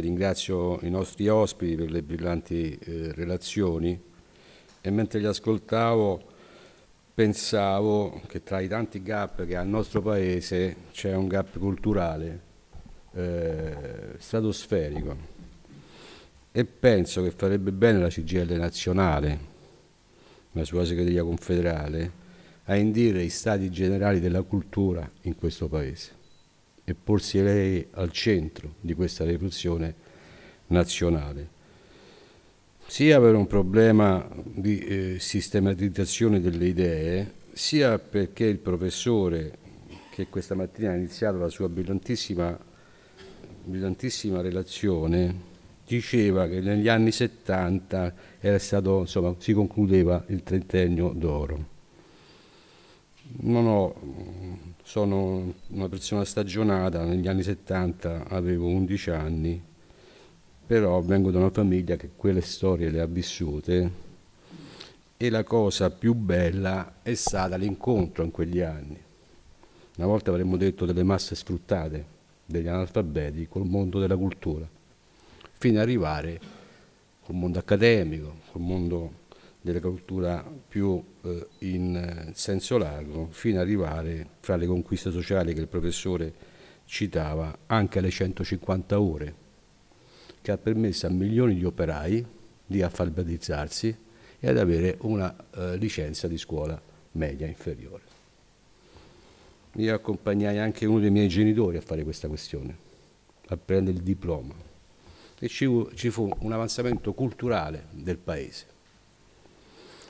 Ringrazio i nostri ospiti per le brillanti eh, relazioni e mentre li ascoltavo pensavo che tra i tanti gap che ha il nostro paese c'è un gap culturale eh, stratosferico. E penso che farebbe bene la CGL nazionale, la sua segreteria confederale, a indire i stati generali della cultura in questo paese e porsi lei al centro di questa rivoluzione nazionale, sia per un problema di eh, sistematizzazione delle idee, sia perché il professore che questa mattina ha iniziato la sua brillantissima, brillantissima relazione diceva che negli anni 70 stato, insomma, si concludeva il trentennio d'oro. Ho sono una persona stagionata, negli anni 70 avevo 11 anni, però vengo da una famiglia che quelle storie le ha vissute e la cosa più bella è stata l'incontro in quegli anni. Una volta avremmo detto delle masse sfruttate, degli analfabeti, col mondo della cultura, fino ad arrivare col mondo accademico, col mondo della cultura più eh, in senso largo, fino ad arrivare fra le conquiste sociali che il professore citava anche alle 150 ore, che ha permesso a milioni di operai di alfabetizzarsi e ad avere una eh, licenza di scuola media inferiore. Io accompagnai anche uno dei miei genitori a fare questa questione, a prendere il diploma. E ci ci fu un avanzamento culturale del paese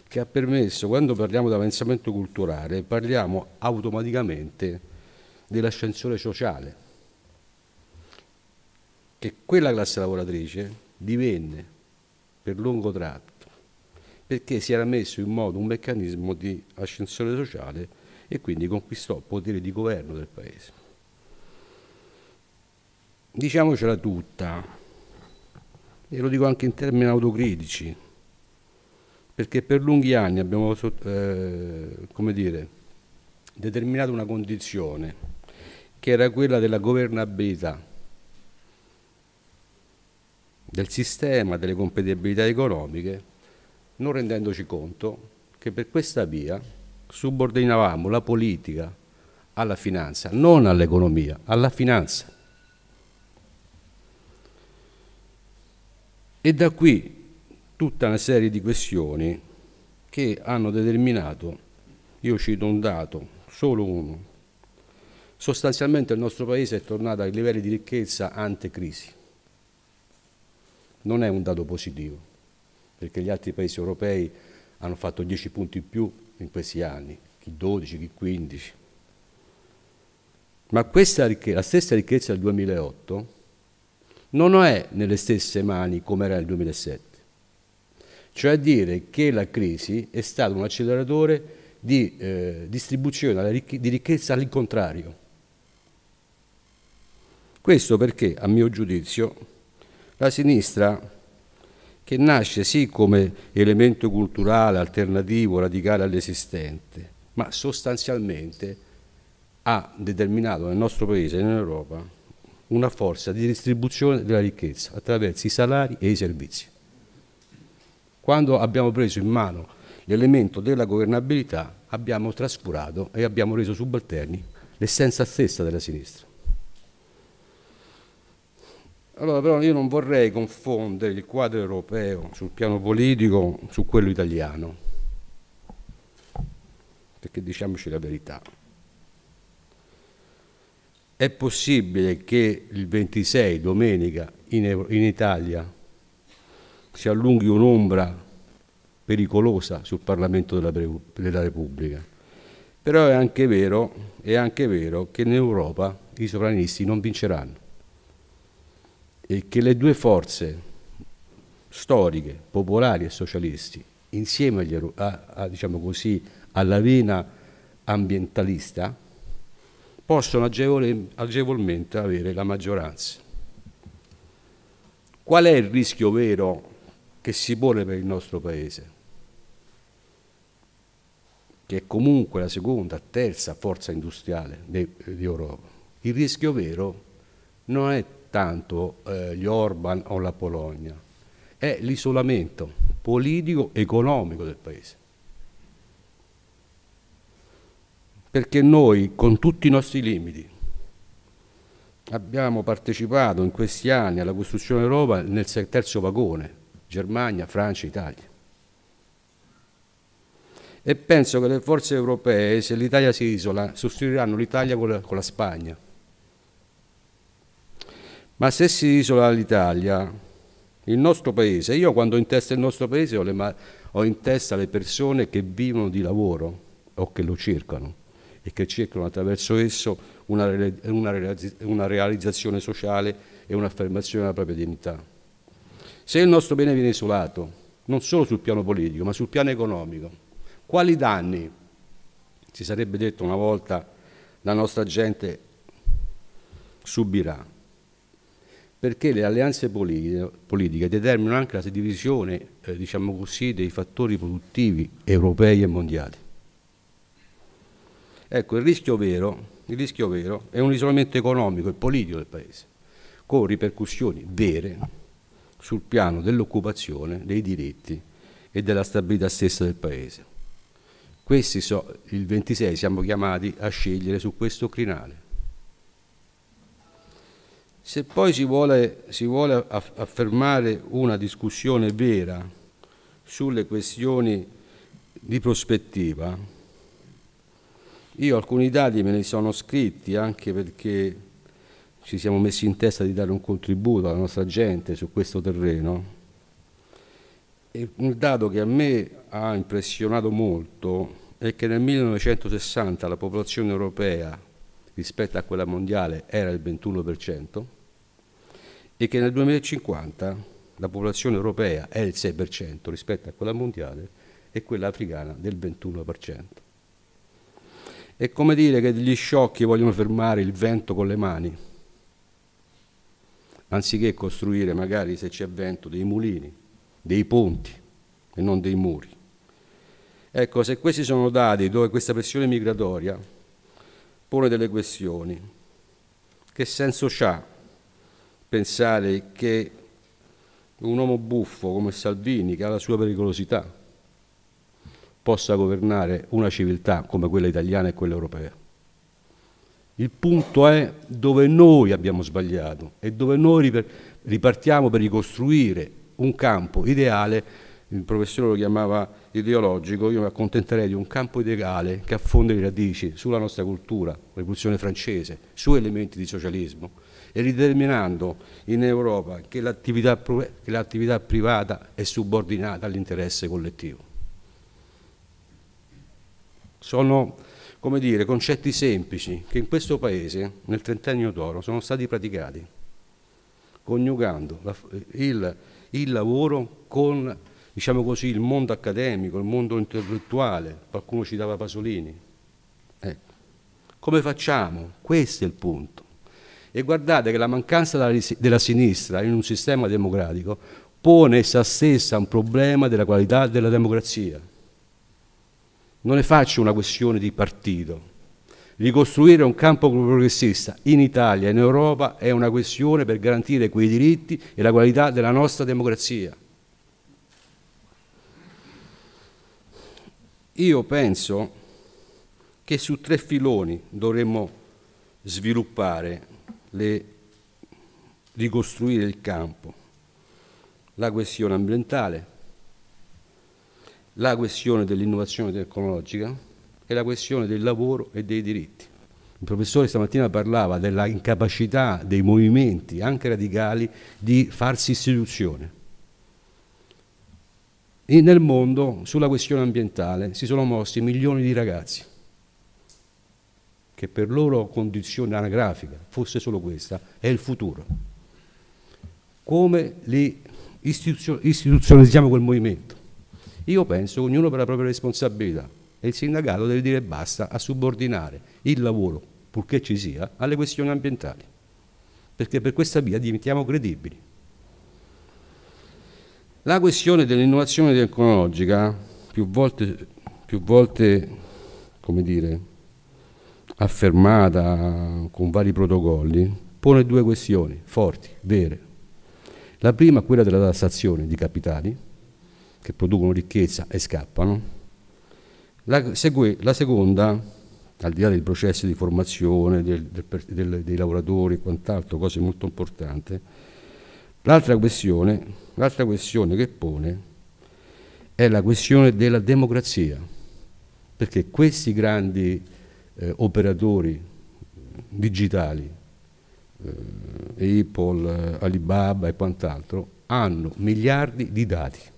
che ha permesso, quando parliamo di avanzamento culturale, parliamo automaticamente dell'ascensore sociale, che quella classe lavoratrice divenne per lungo tratto, perché si era messo in moto un meccanismo di ascensore sociale e quindi conquistò potere di governo del paese. Diciamocela tutta, e lo dico anche in termini autocritici, perché per lunghi anni abbiamo eh, dire, determinato una condizione che era quella della governabilità del sistema, delle compatibilità economiche, non rendendoci conto che per questa via subordinavamo la politica alla finanza, non all'economia, alla finanza. E da qui tutta una serie di questioni che hanno determinato, io cito un dato, solo uno, sostanzialmente il nostro paese è tornato ai livelli di ricchezza ante crisi. Non è un dato positivo, perché gli altri paesi europei hanno fatto 10 punti in più in questi anni, chi 12, chi 15. Ma questa ricchezza, la stessa ricchezza del 2008 non è nelle stesse mani come era nel 2007 cioè a dire che la crisi è stato un acceleratore di eh, distribuzione di ricchezza all'incontrario. Questo perché, a mio giudizio, la sinistra, che nasce sì come elemento culturale, alternativo, radicale all'esistente, ma sostanzialmente ha determinato nel nostro Paese e in Europa una forza di distribuzione della ricchezza attraverso i salari e i servizi. Quando abbiamo preso in mano l'elemento della governabilità abbiamo trascurato e abbiamo reso subalterni l'essenza stessa della sinistra. Allora però io non vorrei confondere il quadro europeo sul piano politico su quello italiano, perché diciamoci la verità. È possibile che il 26, domenica, in, Italia si allunghi un'ombra pericolosa sul Parlamento della, della Repubblica. Però è anche, vero, è anche vero che in Europa i sovranisti non vinceranno e che le due forze storiche, popolari e socialisti, insieme agli, a, a, diciamo così, alla vena ambientalista, possono agevole, agevolmente avere la maggioranza. Qual è il rischio vero che si pone per il nostro Paese, che è comunque la seconda, terza forza industriale di Europa. Il rischio vero non è soltanto eh, gli Orban o la Polonia, è l'isolamento politico e economico del Paese. Perché noi, con tutti i nostri limiti, abbiamo partecipato in questi anni alla costruzione d'Europa nel terzo vagone, Germania, Francia, Italia. E penso che le forze europee, se l'Italia si isola, sostituiranno l'Italia con, con la Spagna. Ma se si isola l'Italia, il nostro paese, io quando ho in testa il nostro paese ho, le, ho in testa le persone che vivono di lavoro o che lo cercano e che cercano attraverso esso una, una, una realizzazione sociale e un'affermazione della propria dignità. Se il nostro bene viene isolato, non solo sul piano politico, ma sul piano economico, quali danni, si sarebbe detto una volta, la nostra gente subirà? Perché le alleanze politiche, determinano anche la divisione, eh, diciamo così, dei fattori produttivi europei e mondiali. Ecco, il rischio vero, il rischio vero è un isolamento economico e politico del Paese, con ripercussioni vere sul piano dell'occupazione, dei diritti e della stabilità stessa del Paese. Questi so, il 26 siamo chiamati a scegliere su questo crinale. Se poi si vuole, si vuole affermare una discussione vera sulle questioni di prospettiva, io alcuni dati me li sono scritti anche perché ci siamo messi in testa di dare un contributo alla nostra gente su questo terreno. E un dato che a me ha impressionato molto è che nel 1960 la popolazione europea rispetto a quella mondiale era il 21% e che nel 2050 la popolazione europea è il 6% rispetto a quella mondiale e quella africana del 21%. È come dire che degli sciocchi vogliono fermare il vento con le mani, anziché costruire magari se c'è vento dei mulini, dei ponti e non dei muri. Ecco, se questi sono dati dove questa pressione migratoria pone delle questioni, che senso ha pensare che un uomo buffo come Salvini, che ha la sua pericolosità, possa governare una civiltà come quella italiana e quella europea. Il punto è dove noi abbiamo sbagliato e dove noi ripartiamo per ricostruire un campo ideale, il professore lo chiamava ideologico, io mi accontenterei di un campo ideale che affonda le radici sulla nostra cultura, rivoluzione francese, su elementi di socialismo e rideterminando in Europa che l'attività privata è subordinata all'interesse collettivo. Sono come dire, concetti semplici che in questo Paese, nel trentennio d'oro, sono stati praticati, coniugando la, il, il lavoro con diciamo così, il mondo accademico, il mondo intellettuale, qualcuno citava Pasolini. Ecco. Come facciamo? Questo è il punto. E guardate che la mancanza della sinistra in un sistema democratico pone essa stessa un problema della qualità della democrazia non ne faccio una questione di partito. Ricostruire un campo progressista in Italia in Europa è una questione per garantire quei diritti e la qualità della nostra democrazia. Io penso che su tre filoni dovremmo sviluppare, le, ricostruire il campo. La questione ambientale, la questione dell'innovazione tecnologica e la questione del lavoro e dei diritti. Il professore stamattina parlava della incapacità dei movimenti, anche radicali, di farsi istituzione. E nel mondo, sulla questione ambientale, si sono mossi milioni di ragazzi che per loro condizione anagrafica, fosse solo questa, è il futuro. Come li istituzionalizziamo quel movimento? Io penso che ognuno per la propria responsabilità e il sindacato deve dire basta a subordinare il lavoro, purché ci sia, alle questioni ambientali, perché per questa via diventiamo credibili. La questione dell'innovazione tecnologica, più volte, più volte dire, affermata con vari protocolli, pone due questioni forti, vere. La prima è quella della tassazione di capitali che producono ricchezza e scappano. La, segue, la seconda, al di là del processo di formazione del, del, del, dei lavoratori e quant'altro, cose molto importanti, l'altra questione, l'altra questione che pone è la questione della democrazia, perché questi grandi eh, operatori digitali, eh, Apple, Alibaba e quant'altro, hanno miliardi di dati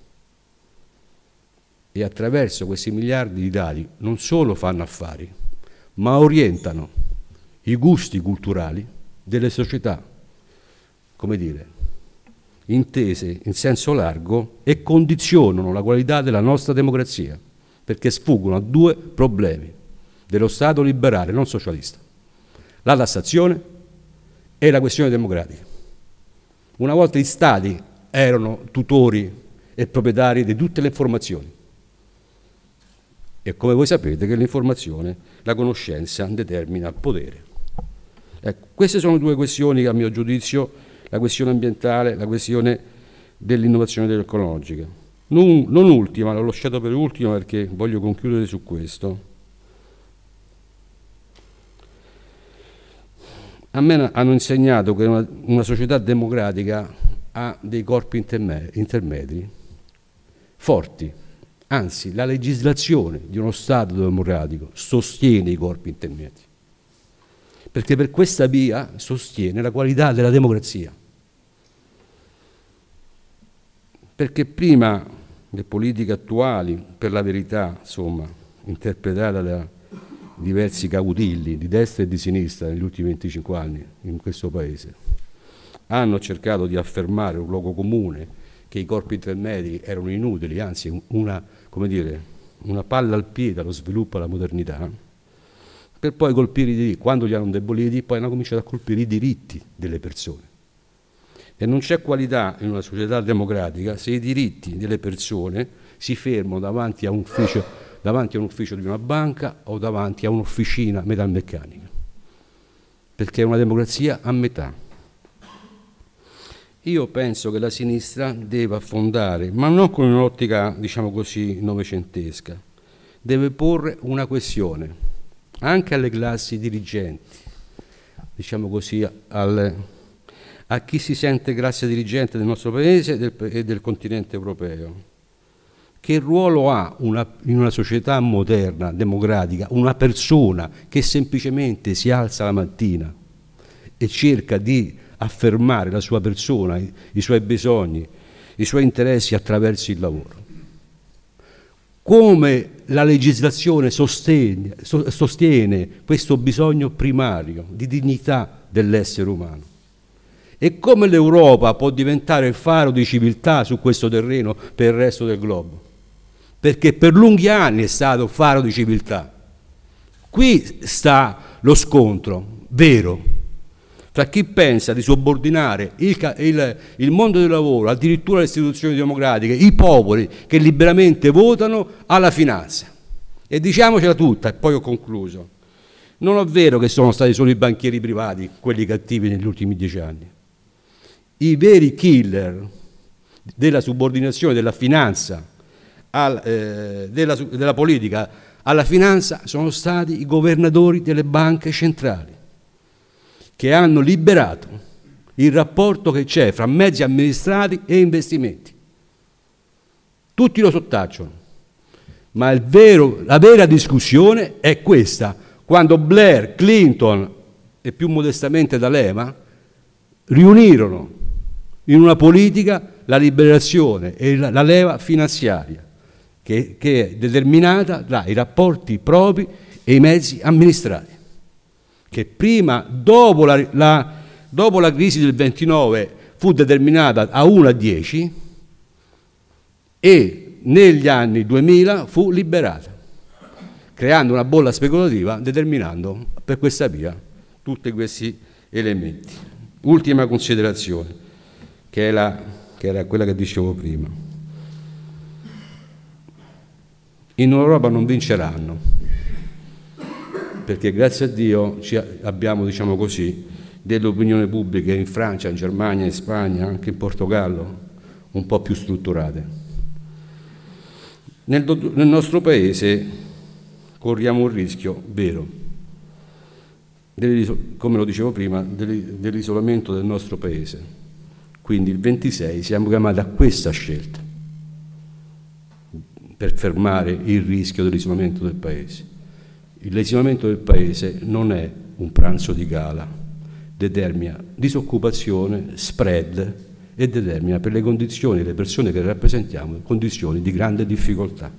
e attraverso questi miliardi di dati non solo fanno affari, ma orientano i gusti culturali delle società, come dire, intese in senso largo e condizionano la qualità della nostra democrazia, perché sfuggono a due problemi dello Stato liberale, non socialista, la tassazione e la questione democratica. Una volta gli Stati erano tutori e proprietari di tutte le informazioni e come voi sapete che l'informazione, la conoscenza determina potere. Ecco, queste sono due questioni che a mio giudizio la questione ambientale, la questione dell'innovazione tecnologica. Non, non ultima, l'ho lasciato per ultimo perché voglio concludere su questo. A me hanno insegnato che una, una società democratica ha dei corpi intermedi forti, anzi la legislazione di uno Stato democratico sostiene i corpi intermedi perché per questa via sostiene la qualità della democrazia. Perché prima le politiche attuali, per la verità, insomma, interpretate da diversi cautilli di destra e di sinistra negli ultimi 25 anni in questo Paese, hanno cercato di affermare un luogo comune che i corpi intermedi erano inutili, anzi una, dire, una palla al piede allo sviluppo della modernità, per poi colpire i diritti. Quando li hanno indeboliti, poi hanno cominciato a colpire i diritti delle persone. E non c'è qualità in una società democratica se i diritti delle persone si fermano davanti a un ufficio, davanti a un ufficio di una banca o davanti a un'officina metalmeccanica. Perché è una democrazia a metà. Io penso che la sinistra deve affondare, ma non con un'ottica, diciamo così, novecentesca, deve porre una questione anche alle classi dirigenti, diciamo così, al, a chi si sente classe dirigente del nostro paese e del, e del continente europeo. Che ruolo ha una, in una società moderna, democratica, una persona che semplicemente si alza la mattina e cerca di affermare la sua persona, i, suoi bisogni, i suoi interessi attraverso il lavoro? come la legislazione sostiene, sostiene questo bisogno primario di dignità dell'essere umano e come l'Europa può diventare faro di civiltà su questo terreno per il resto del globo, perché per lunghi anni è stato faro di civiltà. Qui sta lo scontro vero tra chi pensa di subordinare il, il, il, mondo del lavoro, addirittura le istituzioni democratiche, i popoli che liberamente votano alla finanza. E diciamocela tutta, e poi ho concluso. Non è vero che sono stati solo i banchieri privati quelli cattivi negli ultimi dieci anni. I veri killer della subordinazione della finanza, al, eh, della, della politica alla finanza sono stati i governatori delle banche centrali che hanno liberato il rapporto che c'è fra mezzi amministrati e investimenti. Tutti lo sottacciono, ma vero, la vera discussione è questa, quando Blair, Clinton e più modestamente D'Alema riunirono in una politica la liberazione e la, la leva finanziaria, che, che è determinata dai rapporti propri e i mezzi amministrati che prima, dopo la, la, dopo la crisi del 29, fu determinata a 1 a 10 e negli anni 2000 fu liberata, creando una bolla speculativa, determinando per questa via tutti questi elementi. Ultima considerazione, che, la, che era quella che dicevo prima. In Europa non vinceranno perché grazie a Dio abbiamo, diciamo così, dell'opinione pubblica in Francia, in Germania, in Spagna, anche in Portogallo, un po' più strutturate. Nel, nel nostro paese corriamo un rischio vero, come lo dicevo prima, dell'isolamento del nostro paese. Quindi il 26 siamo chiamati a questa scelta per fermare il rischio dell'isolamento del paese. L'isolamento del paese non è un pranzo di gala, determina disoccupazione, spread e determina per le condizioni delle persone che rappresentiamo condizioni di grande difficoltà.